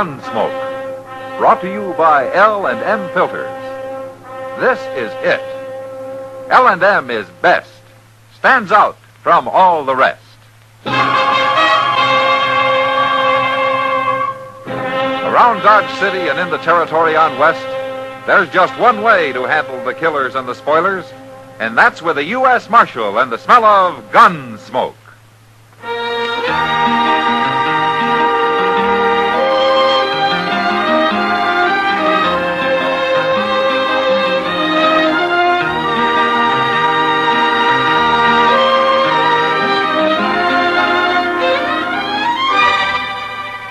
Gunsmoke. Brought to you by L&M Filters. This is it. L&M is best. Stands out from all the rest. Around Dodge City and in the territory on West, there's just one way to handle the killers and the spoilers, and that's with a U.S. Marshal and the smell of gun smoke.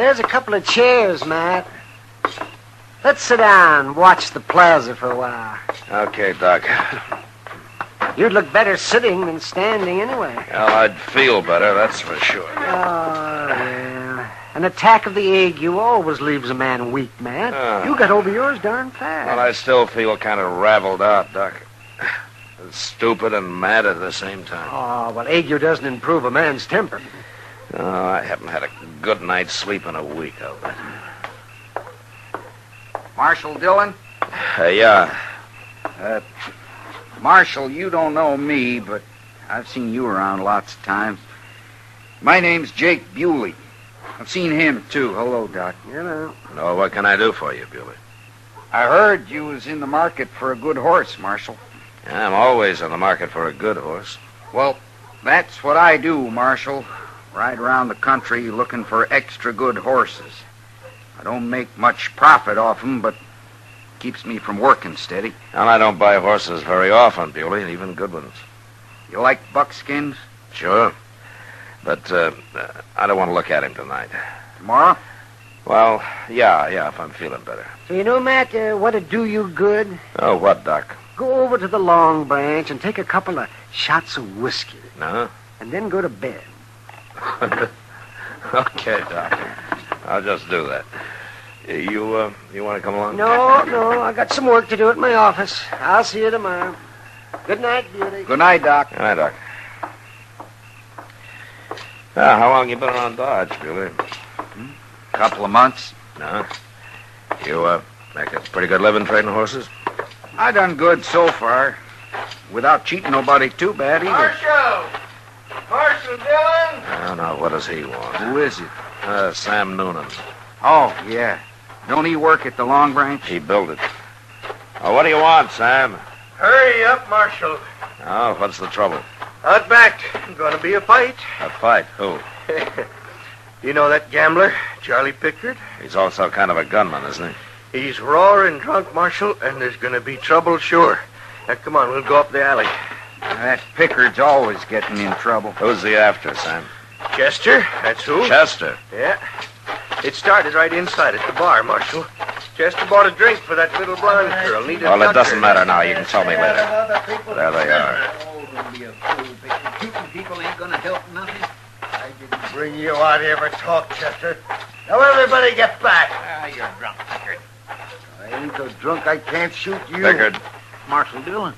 There's a couple of chairs, Matt. Let's sit down and watch the plaza for a while. Okay, Doc. You'd look better sitting than standing anyway. Well, I'd feel better, that's for sure. Oh, well. An attack of the ague always leaves a man weak, Matt. Ah. You got over yours darn fast. Well, I still feel kind of raveled out, Doc. Stupid and mad at the same time. Oh, well, ague doesn't improve a man's temper. Oh, I haven't had a good night's sleep in a week, I'll bet. Marshal Dillon? Uh, yeah. Uh, Marshal, you don't know me, but I've seen you around lots of times. My name's Jake Bewley. I've seen him, too. Hello, Doc. You know. No, what can I do for you, Bewley? I heard you was in the market for a good horse, Marshal. I'm always in the market for a good horse. Well, that's what I do, Marshal. Ride around the country looking for extra good horses. I don't make much profit off 'em, but keeps me from working steady. And I don't buy horses very often, Bewley, even good ones. You like buckskins? Sure. But uh, I don't want to look at him tonight. Tomorrow? Well, yeah, yeah, if I'm feeling better. So, you know, Matt, uh, what'd do you good? Oh, what, Doc? Go over to the Long Branch and take a couple of shots of whiskey, No? and then go to bed. okay, Doc. I'll just do that. You, uh, you want to come along? No, no, I got some work to do at my office. I'll see you tomorrow. Good night, Bewley. Good night, Doc. Good night, Doc. Ah, how long you been around Dodge, Bewley? Couple of months. No? You, uh, make a pretty good living trading horses? I done good so far. Without cheating nobody too bad either. Marshal! Marshal Dillon! I don't know. What does he want? Who is it? Uh, Sam Noonan. Oh, yeah. Don't he work at the Long Branch? He built it. Oh, what do you want, Sam? Hurry up, Marshal. Oh, what's the trouble? Outbacked. Gonna be a fight. A fight? Who? you know that gambler, Charlie Pickard? He's also kind of a gunman, isn't he? He's roaring drunk, Marshal, and there's gonna be trouble, sure. Now, come on, we'll go up the alley. That Pickard's always getting in trouble. Who's he after, Sam? Chester, that's who. Chester. Yeah. It started right inside at the bar, Marshal. Chester bought a drink for that little blonde girl. Nita Well, it doesn't matter now. You can tell me later. There they are. Oh, don't be a fool, bitch. Shooting people ain't gonna help nothing. I didn't bring you out here for talk, Chester. Now everybody get back. Ah, you're drunk, Pickard. I ain't so drunk I can't shoot you. Pickard, Marshal Dillon.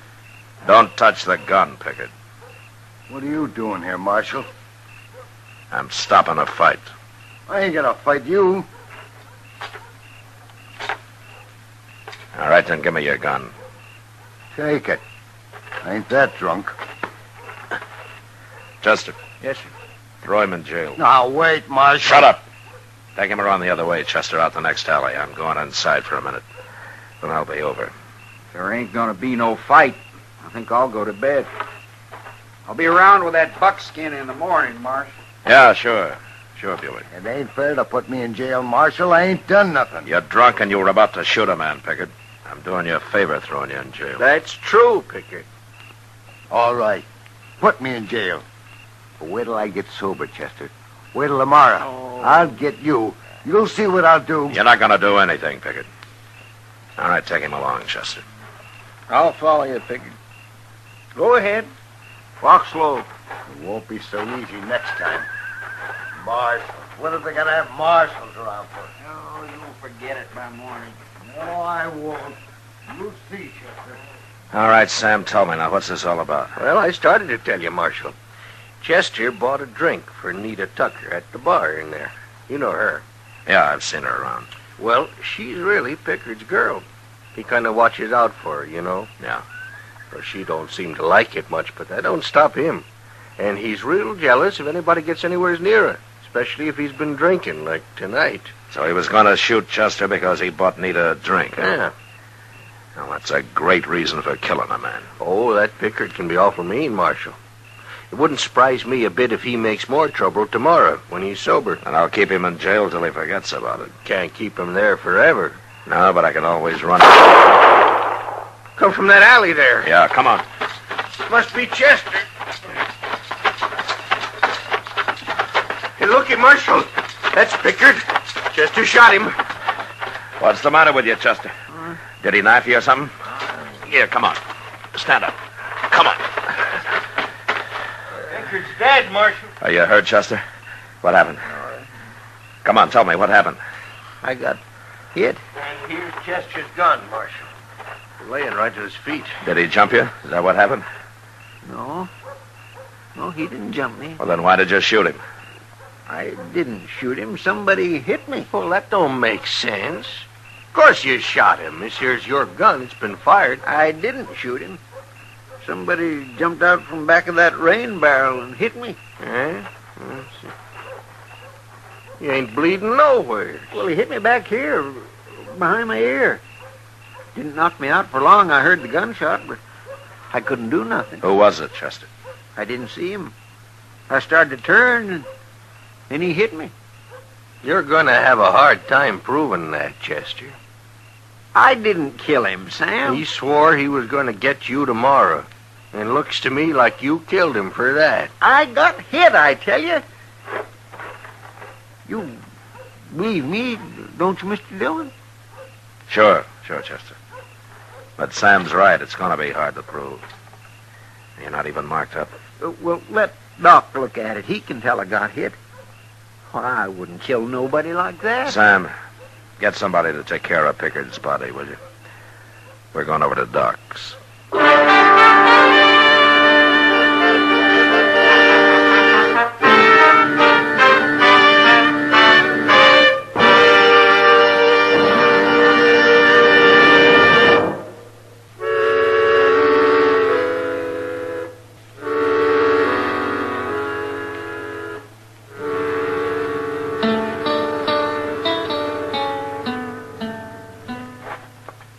Don't touch the gun, Pickard. What are you doing here, Marshal? I'm stopping a fight. I ain't gonna fight you. All right, then give me your gun. Take it. I ain't that drunk. Chester, Yes, sir. throw him in jail. Now wait, Marshal. Shut up. Take him around the other way, Chester, out the next alley. I'm going inside for a minute. Then I'll be over. There ain't gonna be no fight. I think I'll go to bed. I'll be around with that buckskin in the morning, Marsh. Yeah, sure. Sure, Bewley. It ain't fair to put me in jail, Marshal. I ain't done nothing. You're drunk and you were about to shoot a man, Pickard. I'm doing you a favor throwing you in jail. That's true, Pickard. All right. Put me in jail. But wait till I get sober, Chester. Wait till tomorrow. Oh. I'll get you. You'll see what I'll do. You're not going to do anything, Pickard. All right, take him along, Chester. I'll follow you, Pickard. Go ahead. Walk slow. It won't be so easy next time. Marshals. What are they going to have marshals around for? Oh, you'll forget it by morning. No, I won't. You'll see, Chester. All right, Sam, tell me now, what's this all about? Well, I started to tell you, Marshal. Chester bought a drink for Nita Tucker at the bar in there. You know her. Yeah, I've seen her around. Well, she's really Pickard's girl. He kind of watches out for her, you know. Yeah. Well, she don't seem to like it much, but that don't stop him. And he's real jealous if anybody gets anywhere near her, especially if he's been drinking, like tonight. So he was going to shoot Chester because he bought Nita a drink. huh? Yeah. Well, that's a great reason for killing a man. Oh, that Pickard can be awful mean, Marshal. It wouldn't surprise me a bit if he makes more trouble tomorrow when he's sober. And I'll keep him in jail till he forgets about it. Can't keep him there forever. No, but I can always run. Come from that alley there. Yeah, come on. Must be Chester. Hey, looky, Marshal. That's Pickard. Chester shot him. What's the matter with you, Chester? Did he knife you or something? Here, come on. Stand up. Come on. Pickard's dead, Marshal. Are you hurt, Chester? What happened? Come on, tell me what happened. I got hit. And here's Chester's gun, Marshal. Laying right to his feet. Did he jump you? Is that what happened? No. No, he didn't jump me. Well, then why did you shoot him? I didn't shoot him. Somebody hit me. Well, that don't make sense. Of course you shot him. This here's your gun. It's been fired. I didn't shoot him. Somebody jumped out from back of that rain barrel and hit me. Eh? You ain't bleeding nowhere. Well, he hit me back here, behind my ear. Didn't knock me out for long. I heard the gunshot, but I couldn't do nothing. Who was it, Chester? I didn't see him. I started to turn, and then he hit me. You're going to have a hard time proving that, Chester. I didn't kill him, Sam. He swore he was going to get you tomorrow. And looks to me like you killed him for that. I got hit, I tell you. You believe me, don't you, Mr. Dillon? Sure, sure, Chester. But Sam's right. It's going to be hard to prove. You're not even marked up. Uh, well, let Doc look at it. He can tell I got hit. Well, I wouldn't kill nobody like that. Sam, get somebody to take care of Pickard's body, will you? We're going over to Doc's.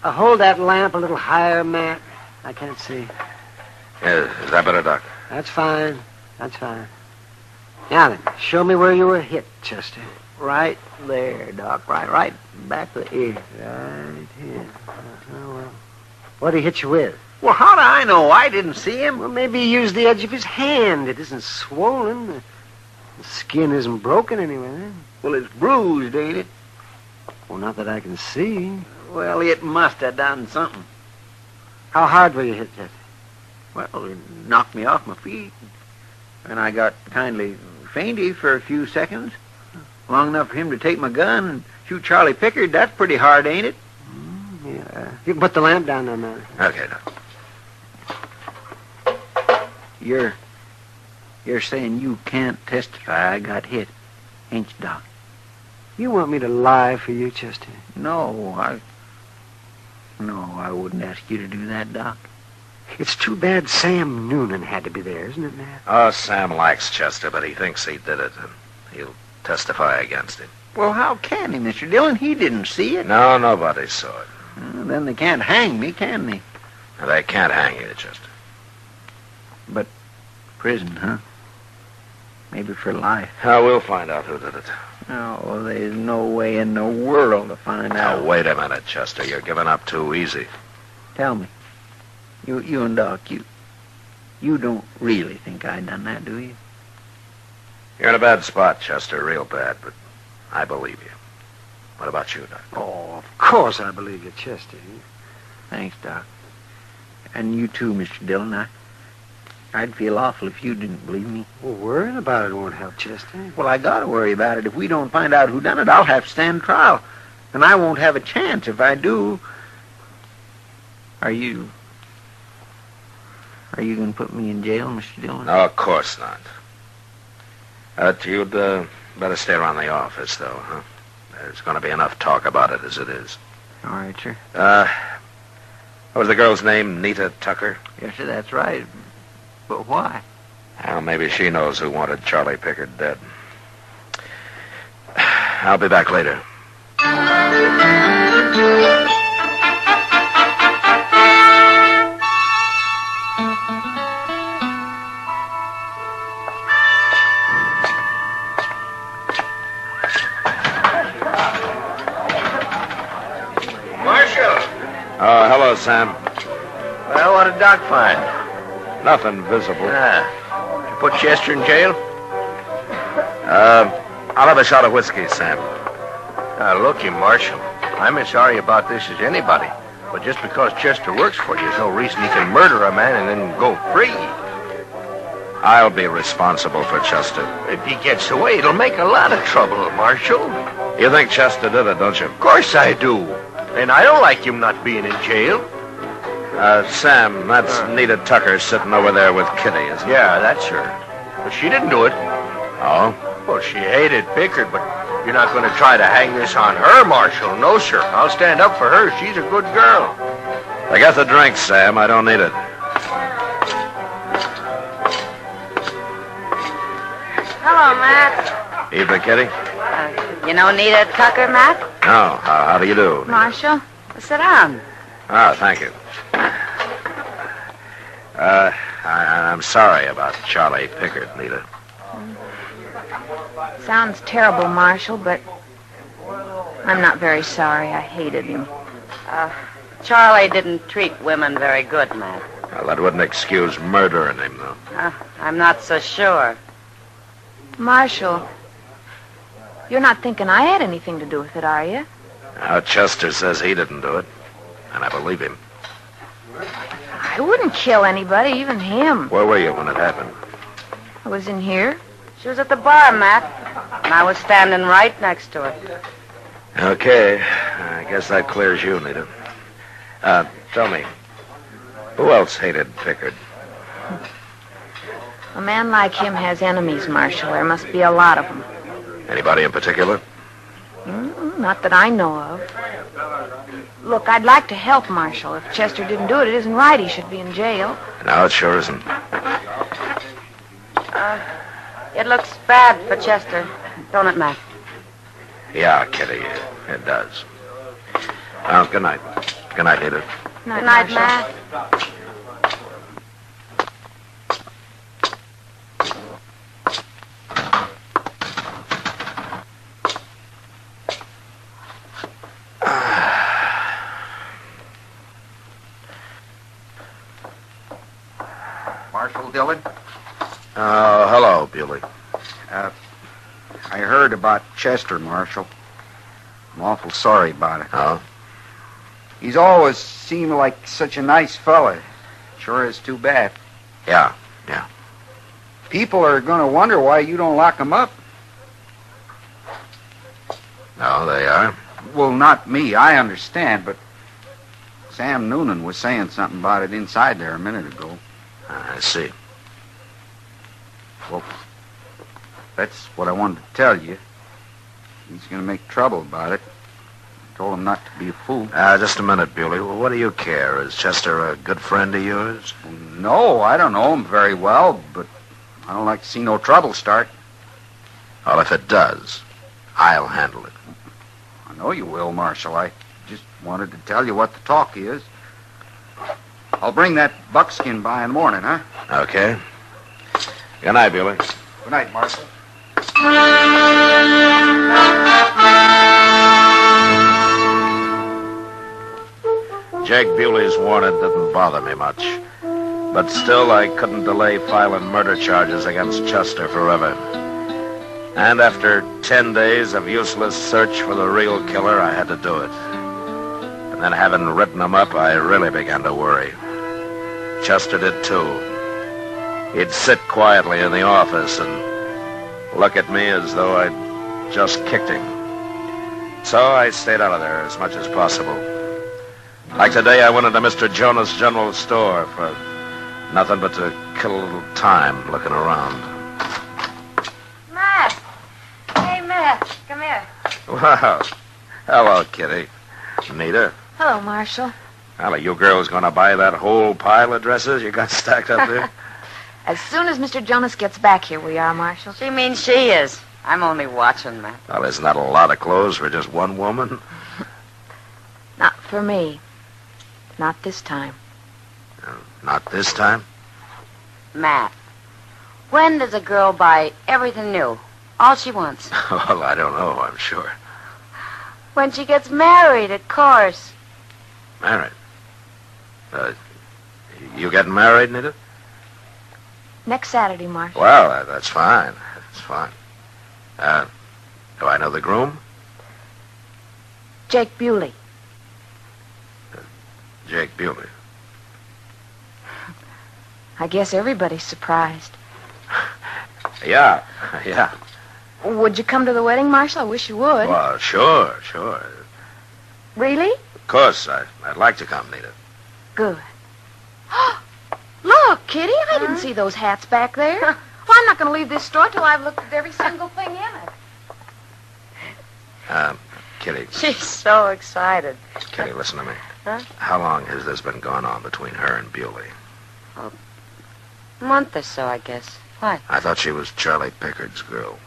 Uh, hold that lamp a little higher, Matt. I can't see. Yeah, is that better, Doc? That's fine. That's fine. Now then, show me where you were hit, Chester. Right there, Doc. Right, right back of the ear. Right here. Uh-huh, well, what did he hit you with? Well, how do I know? I didn't see him. Well, maybe he used the edge of his hand. It isn't swollen. The the skin isn't broken anyway. Well, it's bruised, ain't it? Well, not that I can see. Well, it must have done something. How hard were you hit, Chester? Well, it knocked me off my feet. And I got kindly fainty for a few seconds. Long enough for him to take my gun and shoot Charlie Pickard. That's pretty hard, ain't it? Yeah. uh, You can put the lamp down there, man. Okay, Doc. You're you're saying you can't testify I got hit, ain't you, Doc? You want me to lie for you, Chester? No, I No, I wouldn't ask you to do that, Doc. It's too bad Sam Noonan had to be there, isn't it, Matt? Oh, Sam likes Chester, but he thinks he did it, and he'll testify against him. Well, how can he, Mr. Dillon? He didn't see it. No, nobody saw it. Uh, then they can't hang me, can they? They can't hang you, Chester. But prison, huh? Maybe for life. Uh, we'll find out who did it. Oh, there's no way in the world to find Now, out. wait a minute, Chester. You're giving up too easy. Tell me. You you and Doc, you you don't really think I done that, do you? You're in a bad spot, Chester, real bad, but I believe you. What about you, Doc? Oh, of course I believe you, Chester. Thanks, Doc. And you too, Mr. Dillon. I I'd feel awful if you didn't believe me. Well, worrying about it won't help, Chester. Well, I gotta worry about it. If we don't find out who done it, I'll have to stand trial. And I won't have a chance if I do. Are you are you gonna put me in jail, Mr. Dillon? No, of course not. Uh, you'd uh, better stay around the office, though, huh? There's going to be enough talk about it as it is. All right, sir. Uh, what was the girl's name? Nita Tucker? Yes, sir, that's right. But why? Well, maybe she knows who wanted Charlie Pickard dead. I'll be back later. Marshal! Oh, hello, Sam. Well, what did Doc find? Nothing visible. Ah. You put Chester in jail? Uh, I'll have a shot of whiskey, Sam. Now, look, you, Marshal. I'm as sorry about this as anybody. But just because Chester works for you there's no reason he can murder a man and then go free. I'll be responsible for Chester. If he gets away, it'll make a lot of trouble, Marshal. You think Chester did it, don't you? Of course I do. And I don't like him not being in jail. Uh, Sam, that's Nita Tucker sitting over there with Kitty, isn't it? Yeah, that's her. But she didn't do it. Oh? Well, she hated Pickard, but you're not going to try to hang this on her, Marshal. No, sir. I'll stand up for her. She's a good girl. I got the drink, Sam. I don't need it. Hello, Matt. Evening, Kitty. Uh, you know Nita Tucker, Matt? No. How, how do you do? Marshal, sit down. Ah, thank you. Uh, I, I'm sorry about Charlie Pickard, Nita. Sounds terrible, Marshal, but I'm not very sorry. I hated him. Uh, Charlie didn't treat women very good, Matt. Well, that wouldn't excuse murdering him, though. Uh, I'm not so sure. Marshal, you're not thinking I had anything to do with it, are you? Now, Chester says he didn't do it, and I believe him. I wouldn't kill anybody, even him. Where were you when it happened? I was in here. She was at the bar, Matt, and I was standing right next to her. Okay. I guess that clears you, Nita. Uh, tell me, who else hated Pickard? A man like him has enemies, Marshal. There must be a lot of them. Anybody in particular? Mm, not that I know of. Look, I'd like to help Marshall. If Chester didn't do it, it isn't right he should be in jail. No, it sure isn't. Uh, it looks bad for Chester, don't it, Matt? Yeah, Kitty, it does. Well, good night. Good night, Nita. Night, Good night, Marshal. Marshal Dillon, Oh, hello, Bewley. Uh, I heard about Chester, Marshal. I'm awful sorry about it. Oh? He's always seemed like such a nice fella. Sure is too bad. Yeah, yeah. People are going to wonder why you don't lock him up. No, they are. Well, not me. I understand, but Sam Noonan was saying something about it inside there a minute ago. I see. Well, that's what I wanted to tell you. He's going to make trouble about it. I told him not to be a fool. Uh, just a minute, Bewley. Well, what do you care? Is Chester a good friend of yours? No, I don't know him very well, but I don't like to see no trouble start. Well, if it does, I'll handle it. I know you will, Marshal. I just wanted to tell you what the talk is. I'll bring that buckskin by in the morning, huh? Okay. Good night, Bewley. Good night, Marshal. Jake Bewley's warning didn't bother me much. But still, I couldn't delay filing murder charges against Chester forever. And after ten days of useless search for the real killer, I had to do it. And then, having written him up, I really began to worry. Chester did too. He'd sit quietly in the office and look at me as though I'd just kicked him. So I stayed out of there as much as possible. Like today, I went into Mr. Jonas' general store for nothing but to kill a little time looking around. Matt. Hey, Matt. Come here. Wow. Hello, Kitty. Nita. Hello, Marshal. Well, are you girls going to buy that whole pile of dresses you got stacked up there? As soon as Mr. Jonas gets back here, we are, Marshal. She means she is. I'm only watching, Matt. well, isn't that a lot of clothes for just one woman? Not for me. Not this time. Not this time. Matt. When does a girl buy everything new? All she wants. well, I don't know, I'm sure. When she gets married, of course. Married. Uh, you getting married, Nita? Next Saturday, Marshal. Well, uh, that's fine. That's fine. Uh, do I know the groom? Jake Bewley. Jake Bewley. I guess everybody's surprised. Yeah, yeah. Would you come to the wedding, Marshal? I wish you would. Well, sure, sure. Really? Of course, I, I'd like to come, Nita. Good. Look, Kitty, I didn't see those hats back there. well, I'm not going to leave this store till I've looked at every single thing in it. Um, Kitty, She's so excited. Kitty, listen to me. Huh? How long has this been going on between her and Bewley? A month or so, I guess. What? I thought she was Charlie Pickard's girl.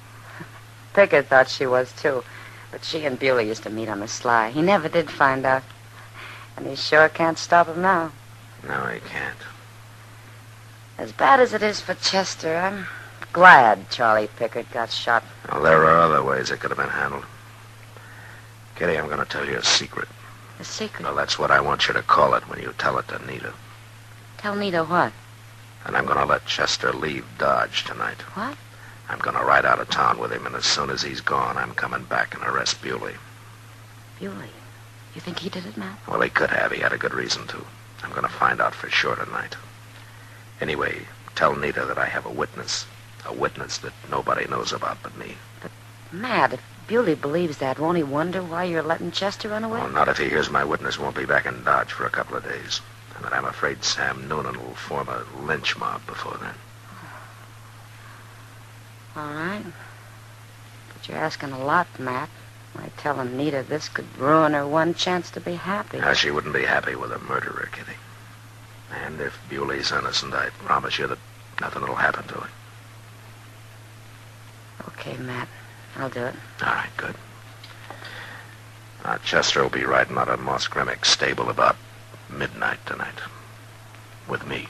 Pickard thought she was, too. But she and Bewley used to meet on the sly. He never did find out. And he sure can't stop him now. No, he can't. As bad as it is for Chester, I'm glad Charlie Pickard got shot. Well, there are other ways it could have been handled. Kitty, I'm going to tell you a secret. A secret. Well, that's what I want you to call it when you tell it to Nita. Tell Nita what? And I'm going to let Chester leave Dodge tonight. What? I'm going to ride out of town with him, and as soon as he's gone, I'm coming back and arrest Bewley. Bewley. You think he did it, Matt? Well, he could have. He had a good reason to. I'm going to find out for sure tonight. Anyway, tell Nita that I have a witness. A witness that nobody knows about but me. But, Matt, if Bewley believes that, won't he wonder why you're letting Chester run away? Well, not if he hears my witness won't be back in Dodge for a couple of days. And that I'm afraid Sam Noonan will form a lynch mob before then. All right. But you're asking a lot, Matt. By telling Nita this could ruin her one chance to be happy. Now, she wouldn't be happy with a murderer, Kitty. And if Bewley's innocent, I promise you that nothing will happen to him. Okay, Matt. I'll do it. All right, good. Now, Chester will be riding out of Moss Grimmick's stable about midnight tonight. With me.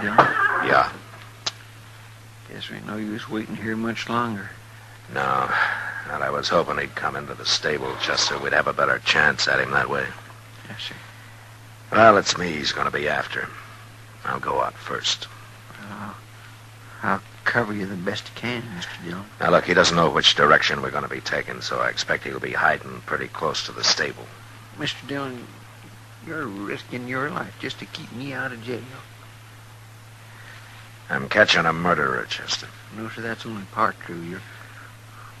Dillon. Yeah. Guess there ain't no use waiting here much longer. No. And I was hoping he'd come into the stable, Chester. We'd have a better chance at him that way. Yes, sir. Well, it's me he's going to be after. I'll go out first. I'll, I'll cover you the best I can, Mr. Dillon. Now, look, he doesn't know which direction we're going to be taking, so I expect he'll be hiding pretty close to the stable. Mr. Dillon, you're risking your life just to keep me out of jail. I'm catching a murderer, Chester. No, sir, that's only part true. You're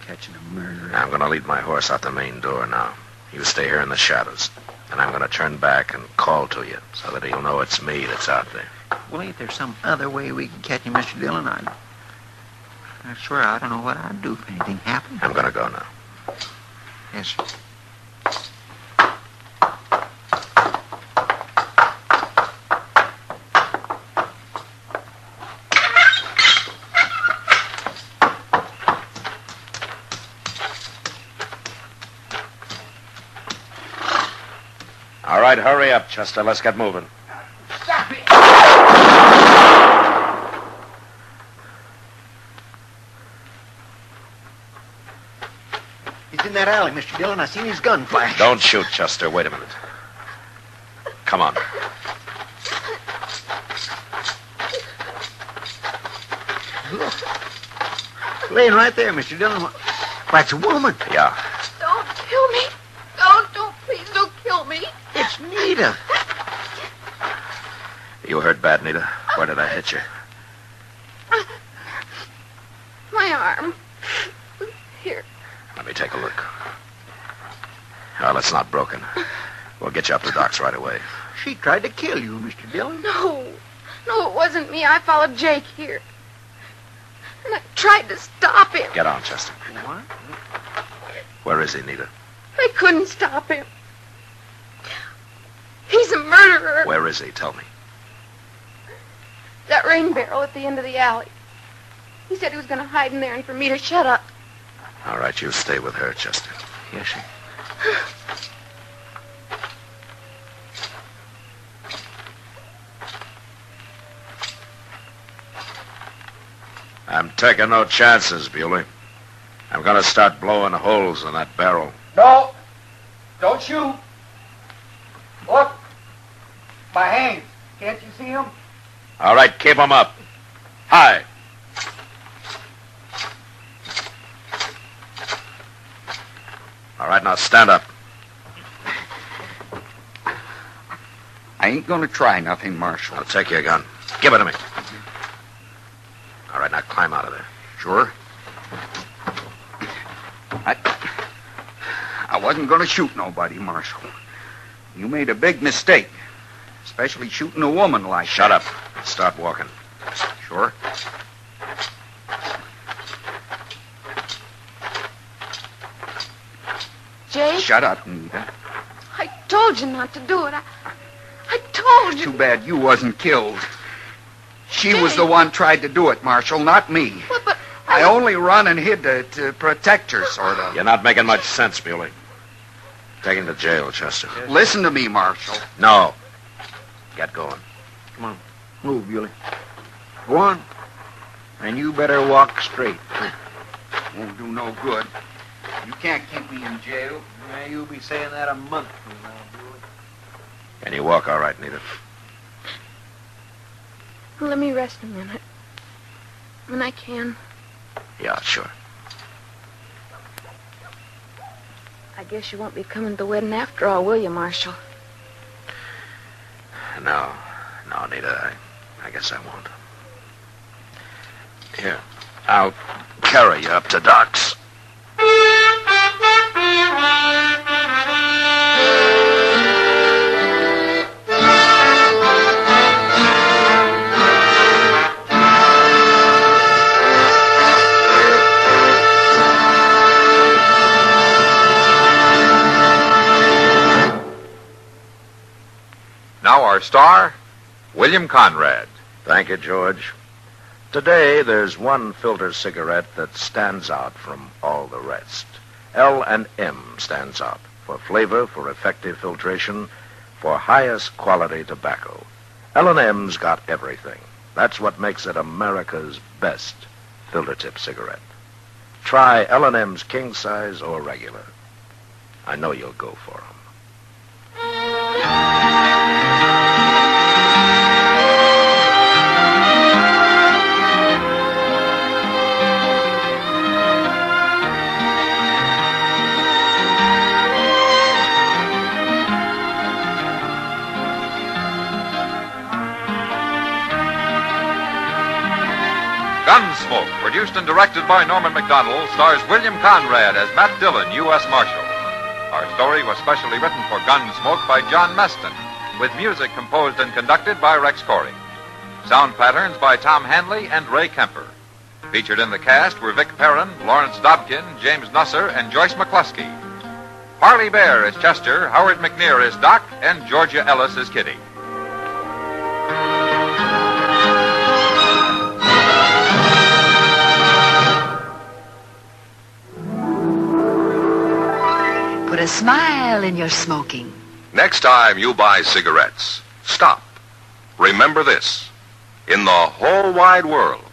catching a murderer. I'm going to lead my horse out the main door now. You stay here in the shadows. And I'm going to turn back and call to you so that he'll know it's me that's out there. Well, ain't there some other way we can catch him, Mr. Dillon? I, I swear I don't know what I'd do if anything happened. I'm going to go now. Yes, sir. Right, hurry up, Chester. Let's get moving. Stop it! He's in that alley, Mr. Dillon. I seen his gun flash. Don't shoot, Chester. Wait a minute. Come on. Look. Laying right there, Mr. Dillon. That's a woman. Yeah. Don't kill me. Don't, don't, please don't kill me. It's Nita. You hurt bad, Nita. Where did I hit you? My arm. Here. Let me take a look. Well, it's not broken. We'll get you up to Doc's right away. She tried to kill you, Mr. Dillon. No. No, it wasn't me. I followed Jake here. And I tried to stop him. Get on, Chester. What? Where is he, Nita? I couldn't stop him. He's a murderer. Where is he? Tell me. That rain barrel at the end of the alley. He said he was going to hide in there and for me to shut up. All right, you stay with her, Chester. Yes, she. I'm taking no chances, Bewley. I'm going to start blowing holes in that barrel. No. Don't shoot. Look. My hands. Can't you see him? All right, keep 'em up. Hi. All right, now stand up. I ain't gonna try nothing, Marshal. I'll take your gun. Give it to me. All right, now climb out of there. Sure. I, I wasn't gonna shoot nobody, Marshal. You made a big mistake, especially shooting a woman like Shut that. up. Start walking. Sure. Jake, Shut up, Nita. I told you not to do it. I, I told you. Too bad you wasn't killed. She was the one tried to do it, Marshal, not me. But, but I only run and hid to, to protect her, sort of. You're not making much sense, Bewley. Take him to jail, Chester. Listen to me, Marshal. No. Get going. Come on. Move, Bewley. Go on. And you better walk straight. Won't do no good. You can't keep me in jail. Yeah, you'll be saying that a month from now, Bewley. Can you walk all right, Nita? let me rest a minute. When I can. Yeah, sure. I guess you won't be coming to the wedding after all, will you, Marshal? No. No, Nita, I, I guess I won't. Here. I'll carry you up to Doc's. Star, William Conrad. Thank you, George. Today, there's one filter cigarette that stands out from all the rest. L and M stands out for flavor, for effective filtration, for highest quality tobacco. L and M's got everything. That's what makes it America's best filter tip cigarette. Try L and M's king size or regular. I know you'll go for 'em. Produced and directed by Norman Macdonnell, stars William Conrad as Matt Dillon, U.S. Marshal. Our story was specially written for Gunsmoke by John Meston, with music composed and conducted by Rex Koury. Sound patterns by Tom Hanley and Ray Kemper. Featured in the cast were Vic Perrin, Lawrence Dobkin, James Nusser, and Joyce McCluskey. Parley Baer is Chester, Howard McNear is Doc, and Georgia Ellis is Kitty. A smile in your smoking. Next time you buy cigarettes, stop. Remember this. In the whole wide world,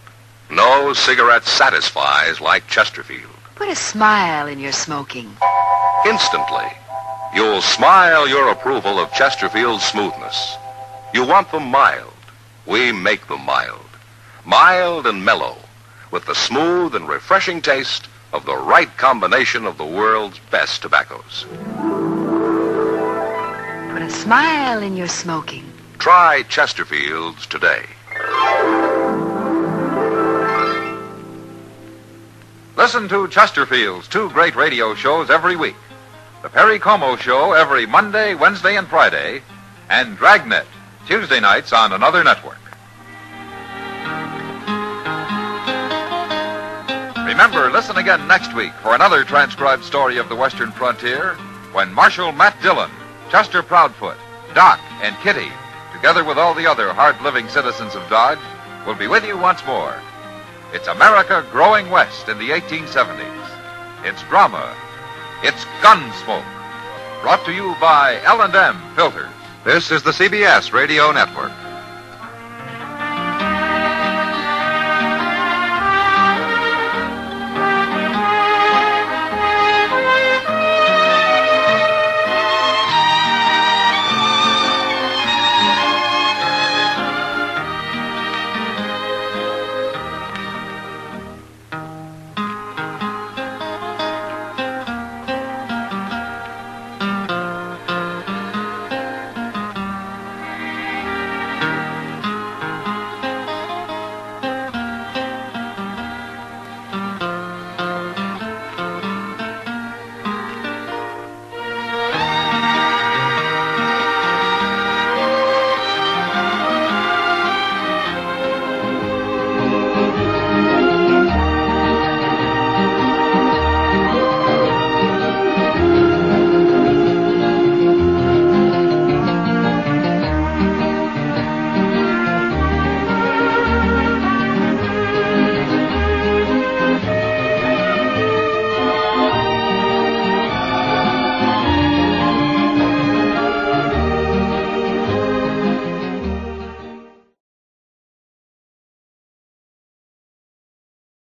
no cigarette satisfies like Chesterfield. Put a smile in your smoking. Instantly, you'll smile your approval of Chesterfield's smoothness. You want them mild. We make them mild. Mild and mellow, with the smooth and refreshing taste of the right combination of the world's best tobaccos. Put a smile in your smoking. Try Chesterfield's today. Listen to Chesterfield's two great radio shows every week. The Perry Como Show every Monday, Wednesday, and Friday, and Dragnet Tuesday nights on another network. Remember, listen again next week for another transcribed story of the Western frontier when Marshal Matt Dillon, Chester Proudfoot, Doc, and Kitty, together with all the other hard living citizens of Dodge, will be with you once more. It's America growing west in the 1870s. It's drama. It's Gunsmoke. Brought to you by L&M Filters. This is the CBS Radio Network.